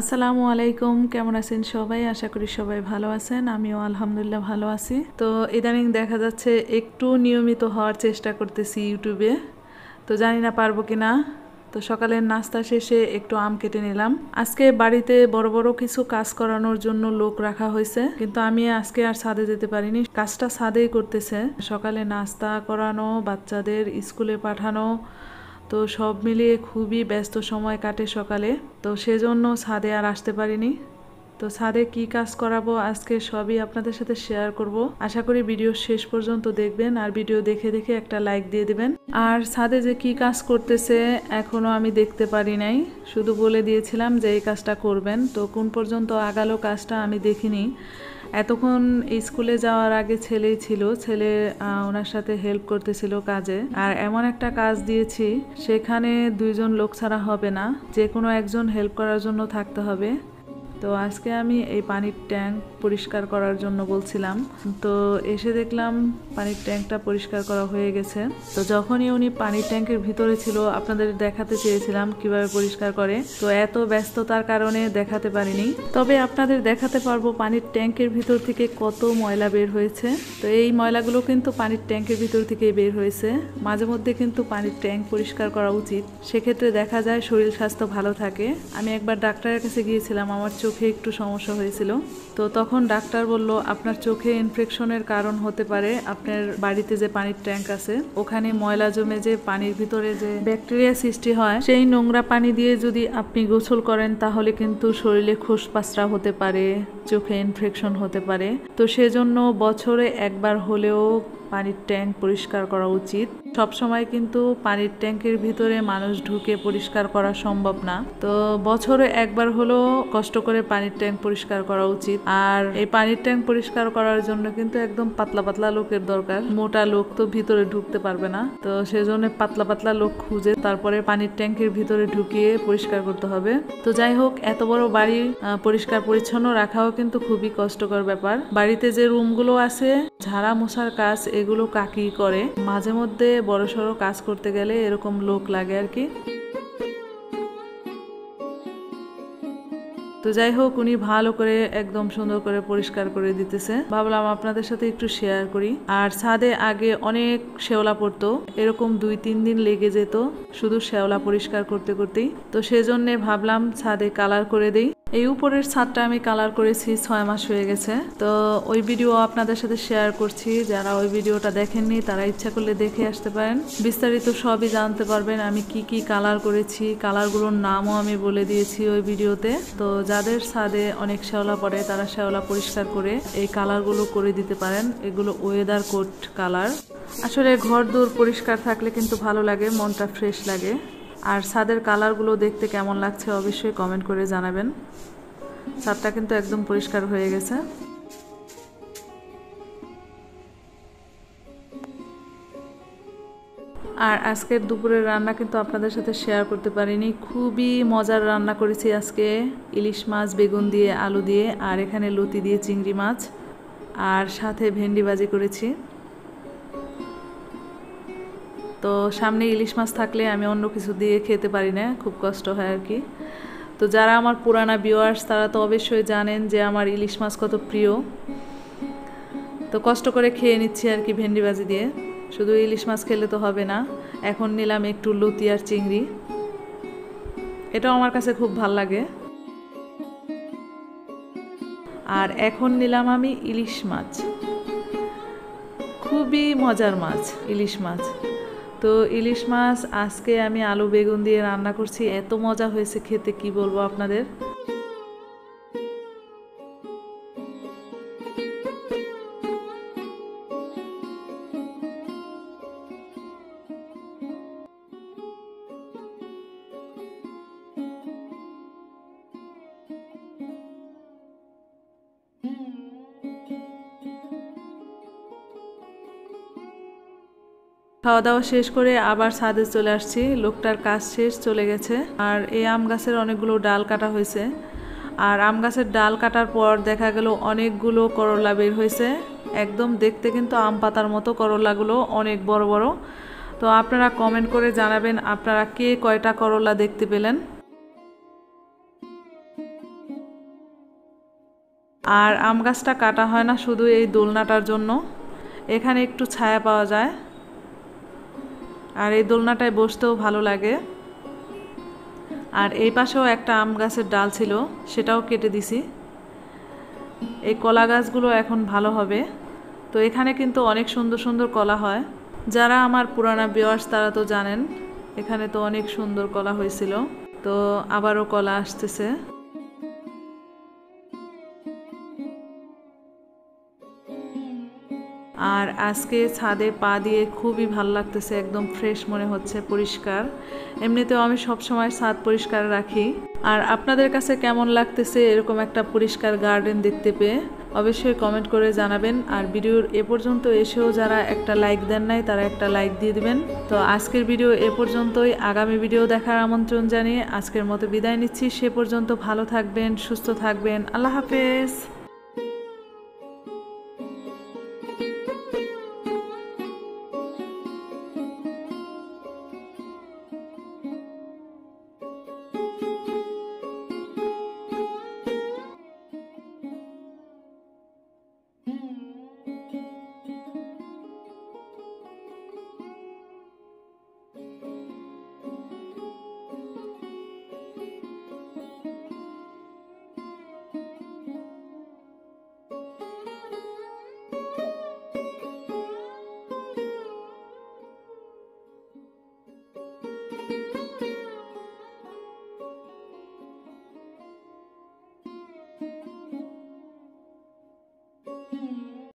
আসসালামু আলাইকুম, কেমন আছেন সবাই? আশা করি সবাই ভালো আছেন, আমিও আলহামদুলিল্লাহ ভালো আছি। তো ইদানিং দেখা যাচ্ছে একটু নিয়মিত হওয়ার চেষ্টা করতেছি ইউটিউবে। তো জানি না পারব কি না তো সকালের নাস্তা শেষে একটু আম কেটে নিলাম। আজকে বাড়িতে বড় বড় কিছু কাজ করানোর জন্য লোক রাখা হয়েছে, কিন্তু আমি আজকে আর ছাদে যেতে পারিনি। কাজটা ছাদেই করতেছে। সকালে নাস্তা করানো, বাচ্চাদের স্কুলে পাঠানো তো সব মিলিয়ে খুবই ব্যস্ত সময় কাটে সকালে। তো সেজন্য ছাদে আর আসতে পারিনি। তো ছাদে কি কাজ করাবো আজকে সবই আপনাদের সাথে শেয়ার করব। আশা করি ভিডিও শেষ পর্যন্ত দেখবেন আর ভিডিও দেখে দেখে একটা লাইক দিয়ে দেবেন। আর ছাদে যে কি কাজ করতেছে এখনও আমি দেখতে পারি নাই। শুধু বলে দিয়েছিলাম যে এই কাজটা করবেন। তো কোন পর্যন্ত আগালো কাজটা আমি দেখিনি। এতক্ষণ স্কুলে যাওয়ার আগে ছেলেই ছিল। ছেলে ওনার সাথে হেল্প করতেছিল কাজে। আর এমন একটা কাজ দিয়েছি, সেখানে দুইজন লোক ছাড়া হবে না। যে কোনো একজন হেল্প করার জন্য থাকতে হবে। তো আজকে আমি এই পানির ট্যাঙ্ক পরিষ্কার করার জন্য বলছিলাম। তো এসে দেখলাম পানির ট্যাঙ্কটা পরিষ্কার করা হয়ে গেছে। তো যখনই উনি পানির ট্যাঙ্কের ভিতরে ছিল, আপনাদের দেখাতে চেয়েছিলাম কীভাবে পরিষ্কার করে। তো এত ব্যস্ততার কারণে দেখাতে পারিনি। তবে আপনাদের দেখাতে পারব পানির ট্যাঙ্কের ভিতর থেকে কত ময়লা বের হয়েছে। তো এই ময়লাগুলো কিন্তু পানির ট্যাঙ্কের ভিতর থেকেই বের হয়েছে। মাঝে মধ্যে কিন্তু পানির ট্যাঙ্ক পরিষ্কার করা উচিত। সেক্ষেত্রে দেখা যায় শরীর স্বাস্থ্য ভালো থাকে। আমি একবার ডাক্তারের কাছে গিয়েছিলাম, আমার চোখে একটু সমস্যা হয়েছিল। তো তখন ডাক্তার বলল, আপনার চোখে ইনফেকশনের কারণ হতে পারে। আপনার বাড়িতে যে পানির ট্যাঙ্ক আছে, ওখানে ময়লা জমে যে পানির ভিতরে যে ব্যাকটেরিয়া সৃষ্টি হয়, সেই নোংরা পানি দিয়ে যদি আপনি গোসল করেন, তাহলে কিন্তু শরীরে খোসপাসরা হতে পারে, চোখে ইনফেকশন হতে পারে। তো সেজন্য বছরে একবার হলেও পানির ট্যাঙ্ক পরিষ্কার করা উচিত। সব সময় কিন্তু পানির ট্যাঙ্কের ভিতরে মানুষ ঢুকে পরিষ্কার করা সম্ভব না। তো বছরে একবার হলেও কষ্ট করে পানির ট্যাঙ্ক পরিষ্কার করা উচিত। আর এই পানির ট্যাঙ্ক পরিষ্কার করার জন্য কিন্তু একদম পাতলা পাতলা লোকের দরকার। মোটা লোক তো ভিতরে ঢুকতে পারবে না। তো সেজন্য পাতলা পাতলা লোক খুঁজে তারপরে পানির ট্যাঙ্কের ভিতরে ঢুকিয়ে পরিষ্কার করতে হবে। তো যাই হোক, এত বড় বাড়ি পরিষ্কার পরিচ্ছন্ন রাখাও কিন্তু খুবই কষ্টকর ব্যাপার। বাড়িতে যে রুমগুলো আছে, ঝাড়া মশার কাজ এগুলো কাকি করে? মাঝে মধ্যে বড়সড় কাজ করতে গেলে এরকম লোক লাগে আর কি। তো যাই হোক, উনি ভালো করে একদম সুন্দর করে পরিষ্কার করে দিতেছে। ভাবলাম আপনাদের সাথে একটু শেয়ার করি। আর ছাদে আগে অনেক শেওলা পড়তো। এরকম দুই, তিন দিন লেগে যেত। শুধু শেওলা পরিষ্কার করতে, করতেই। তো সেজন্যে ভাবলাম ছাদে কালার করে দেই। এই উপরের ছাদটা আমি কালার করেছি, ছয় মাস হয়ে গেছে। তো ওই ভিডিও আপনাদের সাথে শেয়ার করছি। যারা ওই ভিডিওটা দেখেননি, তারা ইচ্ছা করলে দেখে আসতে পারেন। বিস্তারিত সবই জানতে পারবেন আমি কি কি কালার করেছি কালারগুলোর নামও আমি বলে দিয়েছি ওই ভিডিওতে তো যাদের ছাদে অনেক শ্যাওলা পড়ে, তারা শ্যাওলা পরিষ্কার করে এই কালারগুলো করে দিতে পারেন। এগুলো ওয়েদার কোট কালার আসলে ঘর দূর পরিষ্কার থাকলে কিন্তু ভালো লাগে, মনটা ফ্রেশ লাগে। আর ছাদের কালারগুলো দেখতে কেমন লাগছে অবশ্যই কমেন্ট করে জানাবেন। ছাদটা কিন্তু একদম পরিষ্কার হয়ে গেছে। আর আজকের দুপুরের রান্না কিন্তু আপনাদের সাথে শেয়ার করতে পারিনি। খুবই মজার রান্না করেছি আজকে। ইলিশ মাছ, বেগুন দিয়ে, আলু দিয়ে, আর এখানে লতি দিয়ে চিংড়ি মাছ, আর সাথে ভেন্ডি বাজি করেছি। তো সামনে ইলিশ মাছ থাকলে আমি অন্য কিছু দিয়ে খেতে পারি না, খুব কষ্ট হয় আর কি। তো যারা আমার পুরানা ভিউয়ার্স তারা তো অবশ্যই জানেন যে আমার ইলিশ মাছ কত প্রিয়। তো কষ্ট করে খেয়ে নিচ্ছি আর কি ভেন্ডি ভাজি দিয়ে। শুধু ইলিশ মাছ খেলে তো হবে না, এখন নিলাম একটু লুতি আর চিংড়ি। এটাও আমার কাছে খুব ভালো লাগে। আর এখন নিলাম আমি ইলিশ মাছ। খুবই মজার মাছ, ইলিশ মাছ। তো ইলিশ মাছ, আজকে আমি আলু, বেগুন দিয়ে রান্না করছি। এত মজা হয়েছে খেতে, কি বলব আপনাদের? খাওয়া দাওয়া শেষ করে আবার ছাদে চলে আসছি। লোকটার কাজ শেষ, চলে গেছে। আর এই আম গাছের অনেকগুলো ডাল কাটা হয়েছে। আর আম গাছের ডাল কাটার পর দেখা গেল অনেকগুলো করলা বের হয়েছে। একদম দেখতে কিন্তু আম পাতার মতো করলাগুলো অনেক বড় বড়। তো আপনারা কমেন্ট করে জানাবেন আপনারা কে কয়টা করলা দেখতে পেলেন। আর আম গাছটা কাটা হয় না শুধু এই দোলনাটার জন্য। এখানে একটু ছায়া পাওয়া যায়। আর এই দোলনাটায় বসতেও ভালো লাগে। আর এই পাশেও একটা আম গাছের ডাল ছিল, সেটাও কেটে দিছি। এই কলা গাছগুলো এখন ভালো হবে। তো এখানে কিন্তু অনেক সুন্দর সুন্দর কলা হয়। যারা আমার পুরানা বিয়ার্স তারা তো জানেন, এখানে তো অনেক সুন্দর কলা হয়েছিল। তো আবারও কলা আসতেছে। আর আজকে ছাদে পা দিয়ে খুবই ভালো লাগতেছে, একদম ফ্রেশ মনে হচ্ছে, পরিষ্কার। এমনিতেও আমি সব সময় ছাদ পরিষ্কার রাখি। আর আপনাদের কাছে কেমন লাগতেছে এরকম একটা পরিষ্কার গার্ডেন দেখতে পেয়ে? অবশ্যই কমেন্ট করে জানাবেন। আর ভিডিওর এ পর্যন্ত এসেও যারা একটা লাইক দেন নাই, তারা একটা লাইক দিয়ে দিবেন। তো আজকের ভিডিও এ পর্যন্তই। আগামী ভিডিও দেখার আমন্ত্রণ জানিয়ে আজকের মতো বিদায় নিচ্ছি। সে পর্যন্ত ভালো থাকবেন, সুস্থ থাকবেন। আল্লাহ হাফেজ।